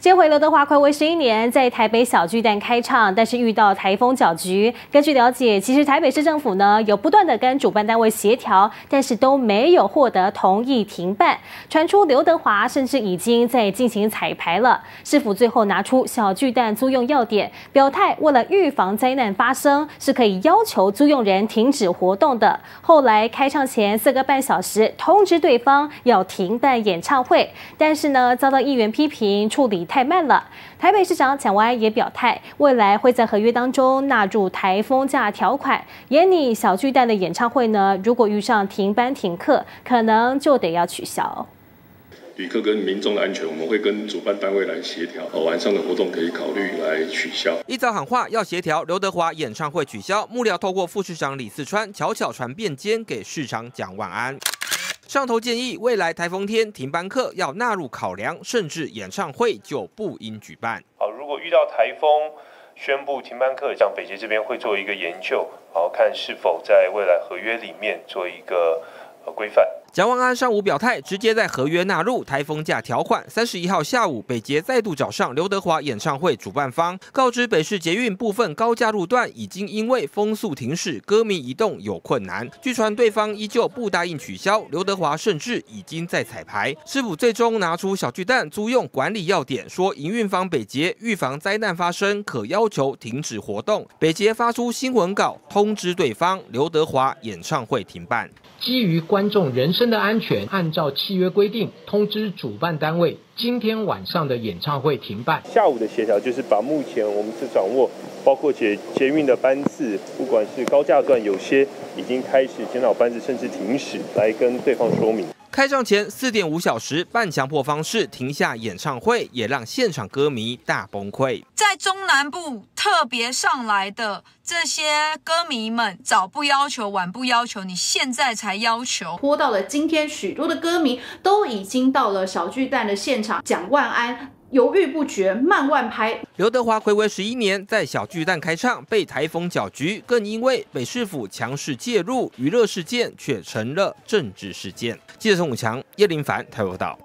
接回刘德华快为十一年在台北小巨蛋开唱，但是遇到台风搅局。根据了解，其实台北市政府呢有不断的跟主办单位协调，但是都没有获得同意停办。传出刘德华甚至已经在进行彩排了。市府最后拿出小巨蛋租用要点，表态为了预防灾难发生，是可以要求租用人停止活动的。后来开唱前四个半小时通知对方要停办演唱会，但是呢遭到议员批评处理。太慢了。台北市长蒋万安也表态，未来会在合约当中纳入台风假条款。演你小巨蛋的演唱会呢，如果遇上停班停课，可能就得要取消。旅客跟民众的安全，我们会跟主办单位来协调。哦，晚上的活动可以考虑来取消。一早喊话要协调刘德华演唱会取消，幕僚透过副市长李四川悄悄传便笺给市长蒋万安。上头建议，未来台风天停班课要纳入考量，甚至演唱会就不应举办。好，如果遇到台风宣布停班课，像北捷这边会做一个研究，好看是否在未来合约里面做一个规范。蒋万安上午表态，直接在合约纳入台风假条款。三十一号下午，北捷再度找上刘德华演唱会主办方，告知北市捷运部分高架路段已经因为风速停驶，歌迷移动有困难。据传对方依旧不答应取消，刘德华甚至已经在彩排。师傅最终拿出小巨蛋租用管理要点，说营运方北捷预防灾难发生，可要求停止活动。北捷发出新闻稿通知对方，刘德华演唱会停办。基于观众人身的安全，按照契约规定通知主办单位，今天晚上的演唱会停办。下午的协调就是把目前我们是掌握，包括捷捷运的班次，不管是高架段，有些已经开始减少班次，甚至停驶，来跟对方说明。开唱前四点五小时半强迫方式停下演唱会，也让现场歌迷大崩溃。在中南部特别上来的这些歌迷们，早不要求，晚不要求，你现在才要求，拖到了今天，许多的歌迷都已经到了小巨蛋的现场。蒋万安。犹豫不决，慢慢拍。刘德华回违十一年在小巨蛋开唱，被台风搅局，更因为北市府强势介入，娱乐事件却成了政治事件。记者陈武强、叶林凡台报道。